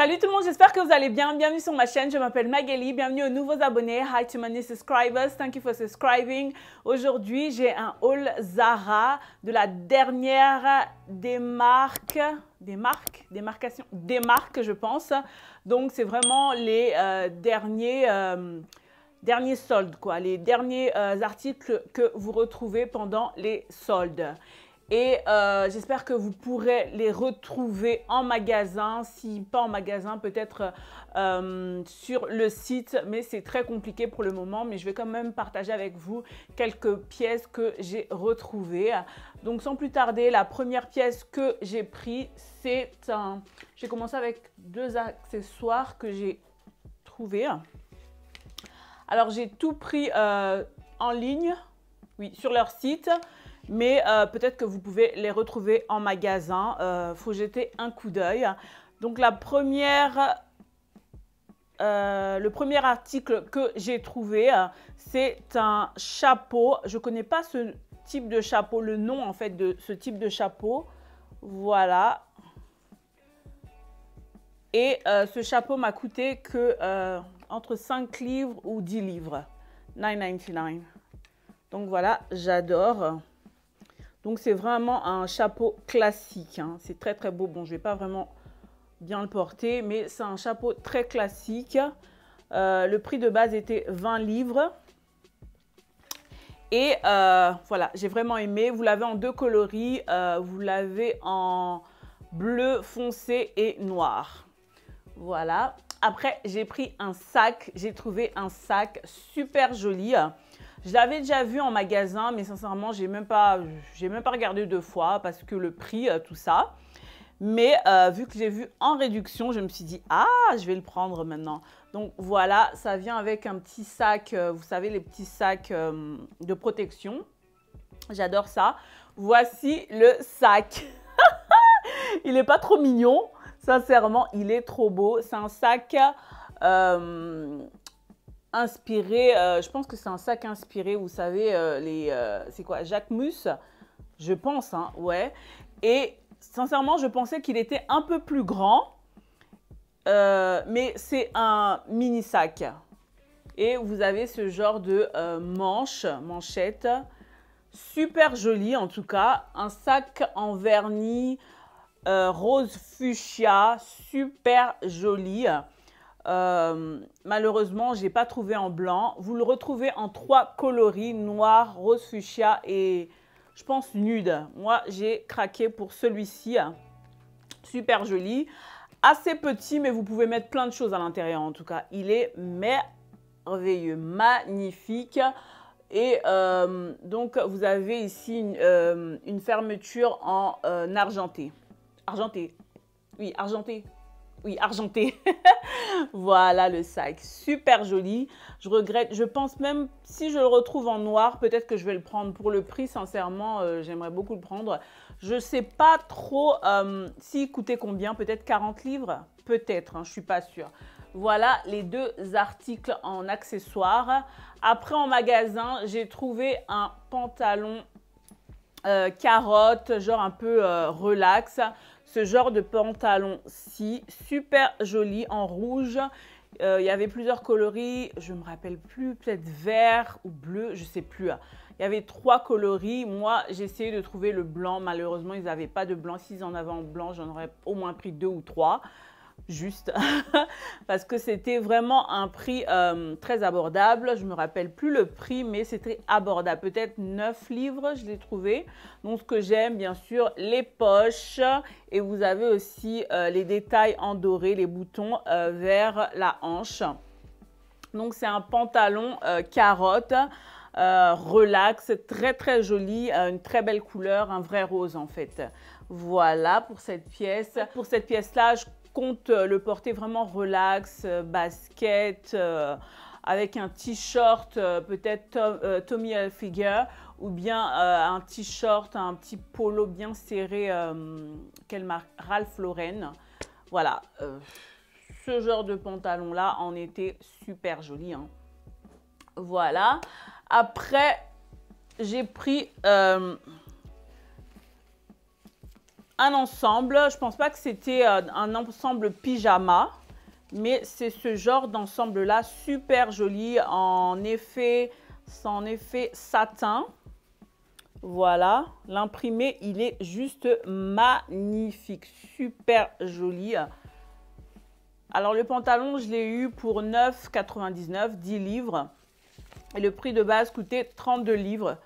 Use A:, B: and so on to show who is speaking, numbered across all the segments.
A: Salut tout le monde, j'espère que vous allez bien. Bienvenue sur ma chaîne, je m'appelle Magali. Bienvenue aux nouveaux abonnés. Hi to my new subscribers, thank you for subscribing. Aujourd'hui, j'ai un haul Zara de la dernière des marques, des marques, des des marques je pense. Donc c'est vraiment les euh, derniers... Euh, derniers soldes, quoi, les derniers euh, articles que vous retrouvez pendant les soldes. Et euh, j'espère que vous pourrez les retrouver en magasin, si pas en magasin, peut-être euh, sur le site, mais c'est très compliqué pour le moment, mais je vais quand même partager avec vous quelques pièces que j'ai retrouvées. Donc sans plus tarder, la première pièce que j'ai pris, c'est un... J'ai commencé avec deux accessoires que j'ai trouvés. Alors j'ai tout pris euh, en ligne, oui, sur leur site mais euh, peut-être que vous pouvez les retrouver en magasin. Il euh, faut jeter un coup d'œil. Donc la première, euh, le premier article que j'ai trouvé, c'est un chapeau. Je ne connais pas ce type de chapeau, le nom en fait de ce type de chapeau. Voilà. Et ce chapeau m'a coûté que entre 5 livres ou 10 livres. 9,99. Donc voilà, j'adore. Donc c'est vraiment un chapeau classique. Hein. C'est très très beau. Bon, je ne vais pas vraiment bien le porter, mais c'est un chapeau très classique. Euh, le prix de base était 20 livres. Et euh, voilà, j'ai vraiment aimé. Vous l'avez en deux coloris. Euh, vous l'avez en bleu foncé et noir. Voilà. Après, j'ai pris un sac. J'ai trouvé un sac super joli. Je l'avais déjà vu en magasin, mais sincèrement, j'ai même pas, même pas regardé deux fois parce que le prix, euh, tout ça. Mais euh, vu que j'ai vu en réduction, je me suis dit, ah, je vais le prendre maintenant. Donc voilà, ça vient avec un petit sac, euh, vous savez, les petits sacs de protection. J'adore ça. Voici le sac. il n'est pas trop mignon. Sincèrement, il est trop beau. C'est un sac inspiré, euh, je pense que c'est un sac inspiré, vous savez, euh, les, euh, c'est quoi, Jacques Mus, je pense, hein, ouais. Et sincèrement, je pensais qu'il était un peu plus grand, mais c'est un mini sac. Et vous avez ce genre de manche, manchette, super joli en tout cas, un sac en vernis rose fuchsia, super joli. Euh, malheureusement, je n'ai pas trouvé en blanc. Vous le retrouvez en trois coloris, noir, rose fuchsia et je pense nude. Moi, j'ai craqué pour celui-ci. Super joli. Assez petit, mais vous pouvez mettre plein de choses à l'intérieur en tout cas. Il est merveilleux, magnifique. Et euh, donc, vous avez ici une, euh, une fermeture en argenté. Argenté. Oui, argenté. Oui, argenté. voilà le sac. Super joli. Je regrette. Je pense même, si je le retrouve en noir, peut-être que je vais le prendre. Pour le prix, sincèrement, euh, j'aimerais beaucoup le prendre. Je ne sais pas trop euh, s'il coûtait combien. Peut-être 40 livres? Peut-être, hein, je ne suis pas sûre. Voilà les deux articles en accessoires. Après, en magasin, j'ai trouvé un pantalon euh, carotte, genre un peu relax ce genre de pantalon-ci, super joli en rouge. Euh, il y avait plusieurs coloris, je ne me rappelle plus, peut-être vert ou bleu, je ne sais plus. Il y avait trois coloris. Moi, j'ai essayé de trouver le blanc. Malheureusement, ils n'avaient pas de blanc. S'ils en avaient en blanc, j'en aurais au moins pris deux ou trois juste parce que c'était vraiment un prix euh, très abordable. Je me rappelle plus le prix, mais c'était abordable. Peut-être 9 livres, je l'ai trouvé. Donc, ce que j'aime, bien sûr, les poches. Et vous avez aussi euh, les détails en doré, les boutons euh, vers la hanche. Donc, c'est un pantalon carotte. relax, très très joli, une très belle couleur, un vrai rose en fait. Voilà pour cette pièce. Pour cette pièce-là, je compte euh, le porter vraiment relax, euh, basket, euh, avec un t-shirt peut-être Tommy Hilfiger ou bien un t-shirt, un petit polo bien serré, quelle marque? Ralph Lauren. Voilà, ce genre de pantalon-là en était super joli. Hein. Voilà. Après, j'ai pris un ensemble. Je pense pas que c'était euh, un ensemble pyjama, mais c'est ce genre d'ensemble-là, super joli, en effet, en effet satin. Voilà, l'imprimé, il est juste magnifique, super joli. Alors le pantalon, je l'ai eu pour 9,99, 10 livres. Et le prix de base coûtait 32 livres.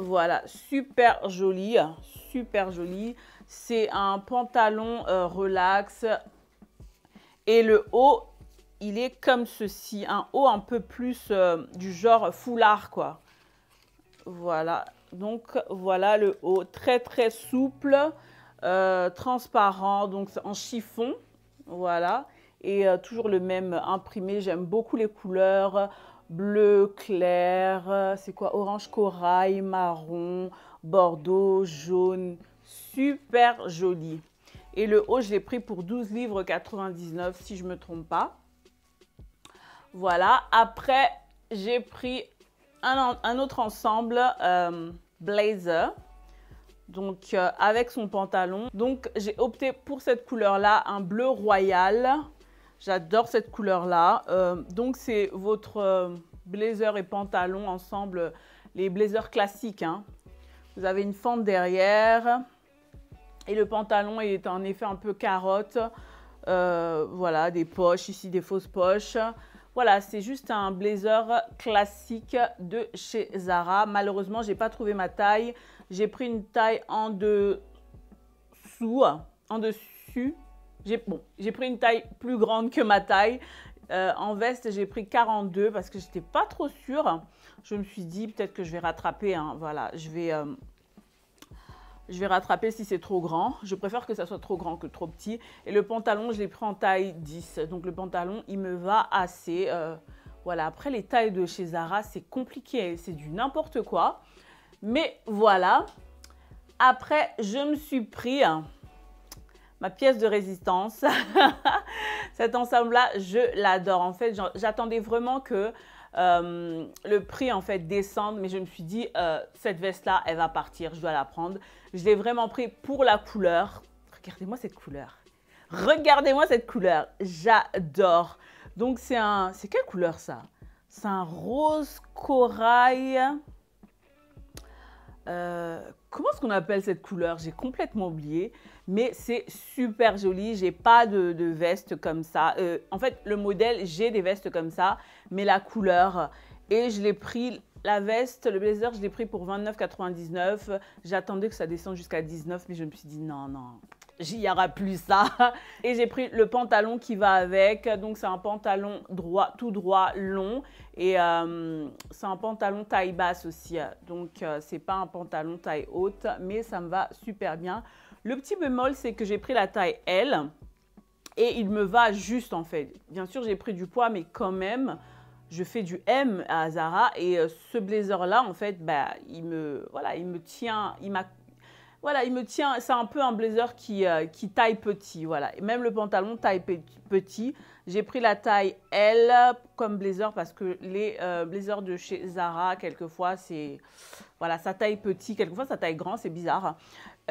A: Voilà, super joli, super joli. C'est un pantalon euh, relax. Et le haut, il est comme ceci. Un haut un peu plus euh, du genre foulard, quoi. Voilà. Donc, voilà le haut. Très, très souple, euh, transparent, donc en chiffon. Voilà. Et toujours le même imprimé. J'aime beaucoup les couleurs bleu clair, c'est quoi Orange corail, marron, bordeaux, jaune. Super joli. Et le haut, je l'ai pris pour 12 livres 99 si je ne me trompe pas. Voilà. Après, j'ai pris un, autre ensemble euh, blazer. Donc, euh, avec son pantalon. Donc, j'ai opté pour cette couleur-là, un bleu royal. J'adore cette couleur-là. Euh, donc, c'est votre euh, blazer et pantalon ensemble, les blazers classiques. Hein. Vous avez une fente derrière. Et le pantalon est en effet un peu carotte. Euh, voilà, des poches, ici des fausses poches. Voilà, c'est juste un blazer classique de chez Zara. Malheureusement, je n'ai pas trouvé ma taille. J'ai pris une taille en dessous, en dessus j'ai bon, pris une taille plus grande que ma taille. Euh, en veste, j'ai pris 42 parce que j'étais pas trop sûre. Je me suis dit peut-être que je vais rattraper. Hein. voilà, je vais, euh, je vais rattraper si c'est trop grand. Je préfère que ça soit trop grand que trop petit. Et le pantalon, je l'ai pris en taille 10. Donc le pantalon, il me va assez. Euh, voilà, après les tailles de chez Zara, c'est compliqué. C'est du n'importe quoi. Mais voilà. Après, je me suis pris ma pièce de résistance. Cet ensemble-là, je l'adore. En fait, j'attendais vraiment que euh, le prix en fait descende, mais je me suis dit, euh, cette veste-là, elle va partir, je dois la prendre. Je l'ai vraiment pris pour la couleur. Regardez-moi cette couleur. Regardez-moi cette couleur. J'adore. Donc, c'est un... C'est quelle couleur ça? C'est un rose corail. Euh, comment est-ce qu'on appelle cette couleur? J'ai complètement oublié mais c'est super joli. J'ai pas de, veste comme ça. Euh, en fait, le modèle, j'ai des vestes comme ça, mais la couleur. Et je l'ai pris, la veste, le blazer, je l'ai pris pour 29,99. J'attendais que ça descende jusqu'à 19, mais je me suis dit non, non, j'y aura plus ça. Et j'ai pris le pantalon qui va avec. Donc, c'est un pantalon droit, tout droit, long. Et euh, c'est un pantalon taille basse aussi. Donc, euh, c'est pas un pantalon taille haute, mais ça me va super bien. Le petit bémol, c'est que j'ai pris la taille L et il me va juste en fait. Bien sûr, j'ai pris du poids, mais quand même, je fais du M à Zara et euh, ce blazer là, en fait, bah, il me, voilà, il me tient, voilà, il me tient, c'est un peu un blazer qui, euh, qui taille petit, voilà. Même le pantalon taille petit. J'ai pris la taille L comme blazer parce que les euh, blazers de chez Zara, quelquefois, c'est, voilà, ça taille petit, quelquefois ça taille grand, c'est bizarre.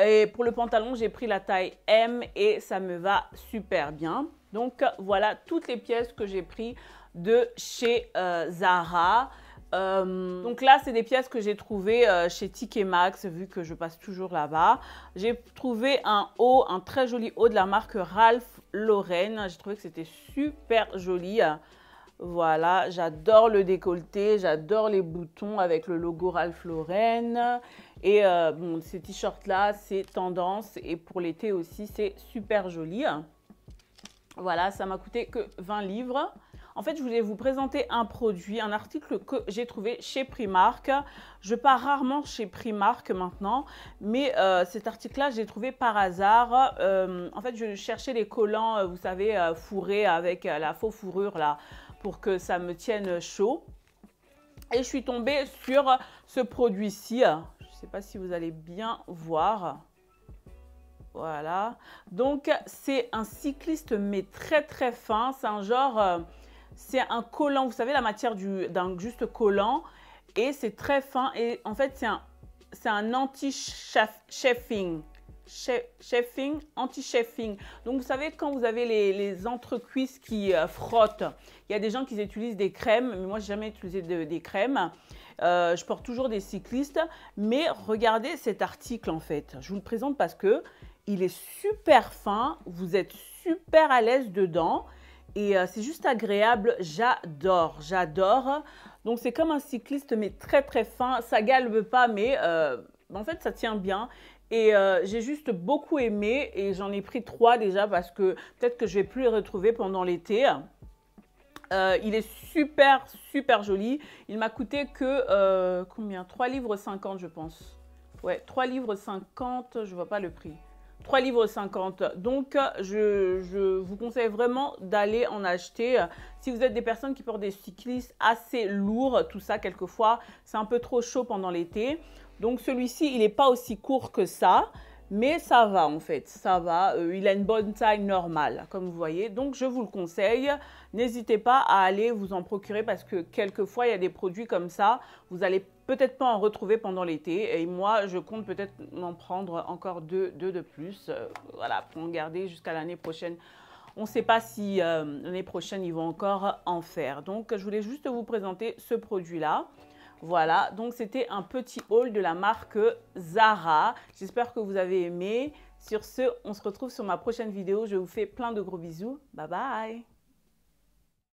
A: Et pour le pantalon, j'ai pris la taille M et ça me va super bien. Donc voilà toutes les pièces que j'ai pris de chez euh, Zara. Euh, donc là, c'est des pièces que j'ai trouvées euh, chez chez Max, vu que je passe toujours là-bas. J'ai trouvé un haut, un très joli haut de la marque Ralph Lauren. J'ai trouvé que c'était super joli. Voilà, j'adore le décolleté, j'adore les boutons avec le logo Ralph Lauren. Et euh, bon, ces t-shirts-là, c'est tendance. Et pour l'été aussi, c'est super joli. Voilà, ça m'a coûté que 20 livres. En fait, je voulais vous présenter un produit, un article que j'ai trouvé chez Primark. Je pars rarement chez Primark maintenant, mais euh, cet article-là, j'ai trouvé par hasard. Euh, en fait, je cherchais les collants, vous savez, fourrés avec la faux fourrure là pour que ça me tienne chaud. Et je suis tombée sur ce produit-ci. Je ne sais pas si vous allez bien voir. Voilà. Donc, c'est un cycliste, mais très, très fin. C'est un genre... C'est un collant. Vous savez, la matière d'un juste collant. Et c'est très fin. Et en fait, c'est un, un anti-chafing. chefing, anti-chefing. Donc, vous savez, quand vous avez les, entrecuisses qui euh, frottent, il y a des gens qui utilisent des crèmes, mais moi, je n'ai jamais utilisé des crèmes. Euh, je porte toujours des cyclistes, mais regardez cet article en fait. Je vous le présente parce que il est super fin, vous êtes super à l'aise dedans et euh, c'est juste agréable. J'adore, j'adore. Donc c'est comme un cycliste mais très très fin. Ça galbe pas, mais euh, en fait ça tient bien. Et j'ai juste beaucoup aimé et j'en ai pris trois déjà parce que peut-être que je vais plus les retrouver pendant l'été. Euh, il est super, super joli. Il m'a coûté que, euh, combien? 3 livres 50, je pense. Ouais, 3 livres 50, je vois pas le prix. 3 livres 50. Donc, je, je vous conseille vraiment d'aller en acheter. Si vous êtes des personnes qui portent des cyclistes assez lourds, tout ça, quelquefois, c'est un peu trop chaud pendant l'été. Donc, celui-ci, il n'est pas aussi court que ça. Mais ça va en fait, ça va. Euh, il a une bonne taille normale, comme vous voyez. Donc je vous le conseille. N'hésitez pas à aller vous en procurer parce que quelquefois il y a des produits comme ça. Vous allez peut-être pas en retrouver pendant l'été. Et moi, je compte peut-être en prendre encore deux, de plus. Euh, voilà, pour en garder jusqu'à l'année prochaine. On ne sait pas si euh, l'année prochaine ils vont encore en faire. Donc je voulais juste vous présenter ce produit-là. Voilà, donc c'était un petit haul de la marque Zara. J'espère que vous avez aimé. Sur ce, on se retrouve sur ma prochaine vidéo. Je vous fais plein de gros bisous. Bye bye